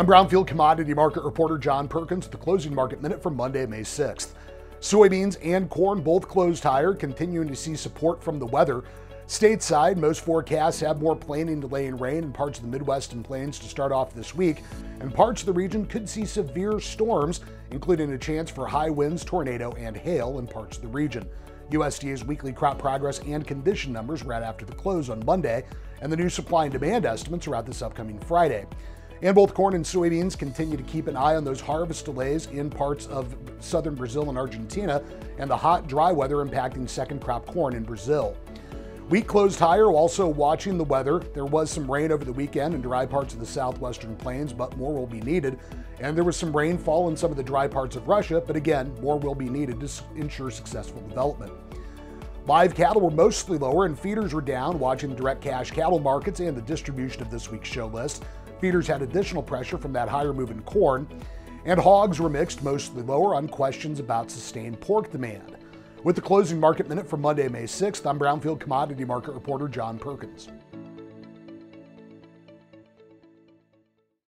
I'm Brownfield commodity market reporter John Perkins with the closing market minute for Monday, May 6th. Soybeans and corn both closed higher, continuing to see support from the weather. Stateside, most forecasts have more planning delay in rain in parts of the Midwest and Plains to start off this week, and parts of the region could see severe storms, including a chance for high winds, tornado, and hail in parts of the region. USDA's weekly crop progress and condition numbers right after the close on Monday, and the new supply and demand estimates are out this upcoming Friday. And both corn and soybeans continue to keep an eye on those harvest delays in parts of southern Brazil and Argentina and the hot, dry weather impacting second crop corn in Brazil. Wheat closed higher, also watching the weather. There was some rain over the weekend in dry parts of the southwestern plains, but more will be needed. And there was some rainfall in some of the dry parts of Russia, but again, more will be needed to ensure successful development. Live cattle were mostly lower and feeders were down, watching the direct cash cattle markets and the distribution of this week's show list. Feeders had additional pressure from that higher move in corn, and hogs were mixed, mostly lower, on questions about sustained pork demand. With the closing market minute for Monday, May 6th, I'm Brownfield commodity market reporter John Perkins.